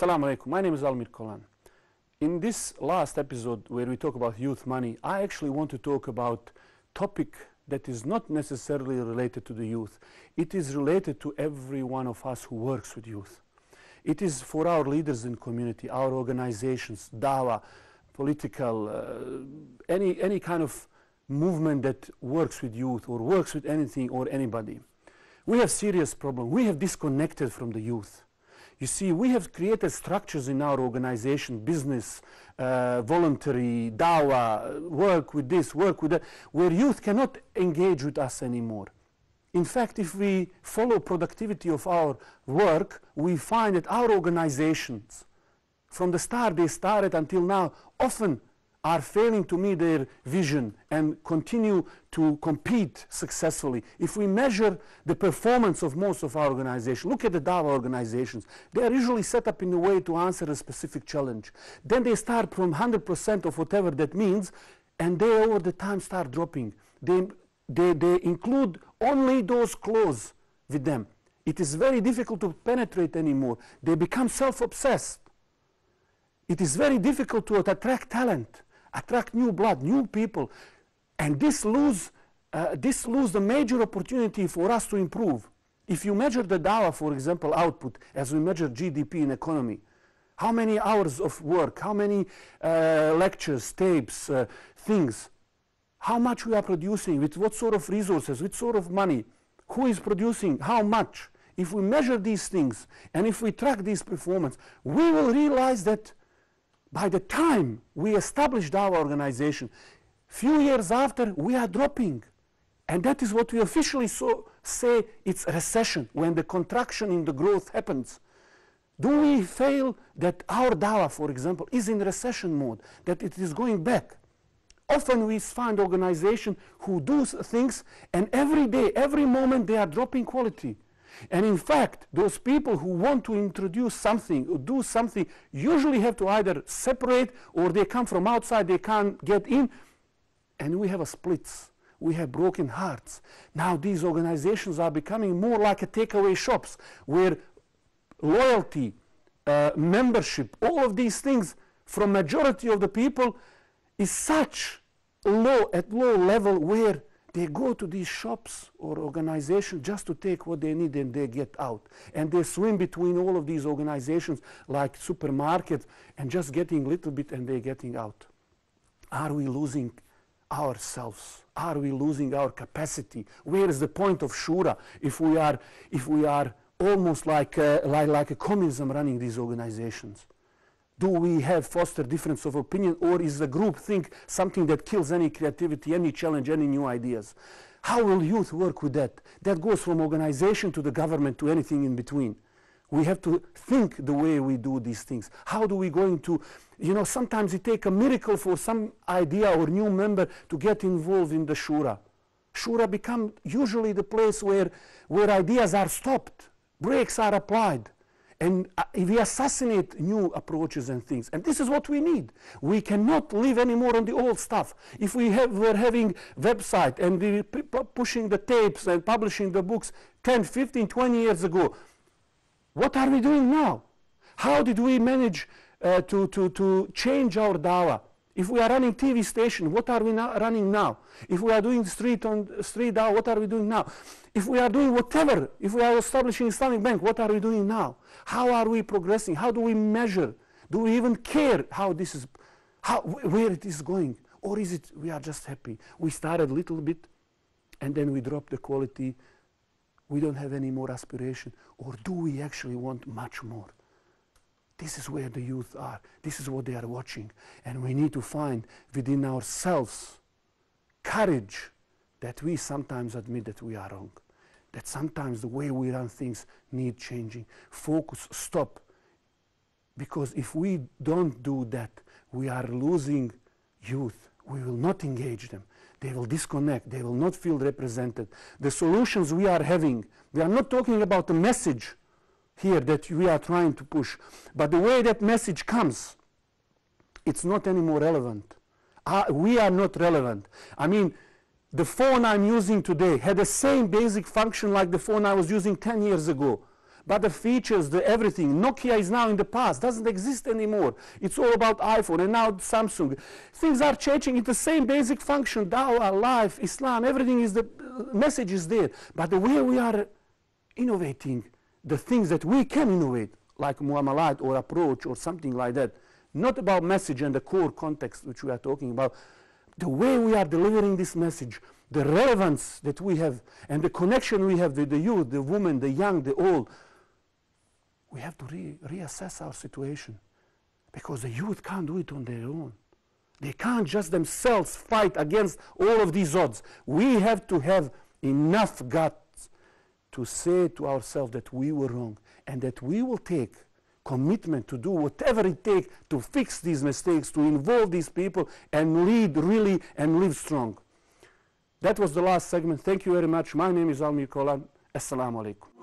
Assalamu alaikum. My name is Almir Colan. In this last episode where we talk about youth money, I actually want to talk about topic that is not necessarily related to the youth. It is related to every one of us who works with youth. It is for our leaders in community, our organizations, dawa, political, uh, any, any kind of movement that works with youth or works with anything or anybody. We have serious problem. We have disconnected from the youth. You see, we have created structures in our organization, business, uh, voluntary, dawa, work with this, work with that, where youth cannot engage with us anymore. In fact, if we follow productivity of our work, we find that our organizations, from the start they started until now, often are failing to meet their vision and continue to compete successfully. If we measure the performance of most of our organizations, look at the DAWA organizations. They are usually set up in a way to answer a specific challenge. Then they start from 100% of whatever that means, and they over the time start dropping. They, they, they include only those close with them. It is very difficult to penetrate anymore. They become self-obsessed. It is very difficult to attract talent attract new blood, new people. And this lose, uh, this lose the major opportunity for us to improve. If you measure the DAWA, for example, output, as we measure GDP in economy, how many hours of work, how many uh, lectures, tapes, uh, things, how much we are producing, with what sort of resources, with sort of money, who is producing, how much. If we measure these things and if we track this performance, we will realize that by the time we established our organization, few years after, we are dropping. And that is what we officially so say it's recession, when the contraction in the growth happens. Do we fail that our dawa, for example, is in recession mode, that it is going back? Often we find organizations who do things and every day, every moment they are dropping quality. And in fact, those people who want to introduce something or do something usually have to either separate or they come from outside, they can't get in. And we have a splits. We have broken hearts. Now these organizations are becoming more like a takeaway shops where loyalty, uh, membership, all of these things from majority of the people is such low at low level where they go to these shops or organizations just to take what they need and they get out. And they swim between all of these organizations like supermarkets and just getting a little bit and they're getting out. Are we losing ourselves? Are we losing our capacity? Where is the point of Shura if we are, if we are almost like a, like, like a communism running these organizations? Do we have foster difference of opinion or is the group think something that kills any creativity, any challenge, any new ideas? How will youth work with that? That goes from organization to the government to anything in between. We have to think the way we do these things. How do we going to, you know, sometimes it takes a miracle for some idea or new member to get involved in the shura. Shura become usually the place where, where ideas are stopped, brakes are applied and uh, we assassinate new approaches and things. And this is what we need. We cannot live anymore on the old stuff. If we have, were having website and we pushing the tapes and publishing the books 10, 15, 20 years ago, what are we doing now? How did we manage uh, to, to, to change our dawah? If we are running TV station, what are we now running now? If we are doing street on street dawah, what are we doing now? If we are doing whatever, if we are establishing Islamic Bank, what are we doing now? How are we progressing? How do we measure? Do we even care how this is, how, where it is going? Or is it we are just happy? We started a little bit and then we drop the quality. We don't have any more aspiration. Or do we actually want much more? This is where the youth are. This is what they are watching. And we need to find within ourselves courage that we sometimes admit that we are wrong. That sometimes the way we run things need changing. Focus, stop. Because if we don't do that, we are losing youth. We will not engage them. They will disconnect. They will not feel represented. The solutions we are having, we are not talking about the message here that we are trying to push. But the way that message comes, it's not anymore relevant. Uh, we are not relevant. I mean, the phone I'm using today had the same basic function like the phone I was using 10 years ago. But the features, the everything, Nokia is now in the past, doesn't exist anymore. It's all about iPhone and now Samsung. Things are changing. It's the same basic function, dawah, life, Islam, everything is the message is there. But the way we are innovating, the things that we can innovate, like muamalat or approach or something like that, not about message and the core context which we are talking about, the way we are delivering this message, the relevance that we have, and the connection we have with the youth, the women, the young, the old, we have to re reassess our situation because the youth can't do it on their own. They can't just themselves fight against all of these odds. We have to have enough guts to say to ourselves that we were wrong and that we will take commitment to do whatever it takes to fix these mistakes, to involve these people and lead really and live strong. That was the last segment. Thank you very much. My name is Almir Colan. Assalamu alaikum.